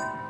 you.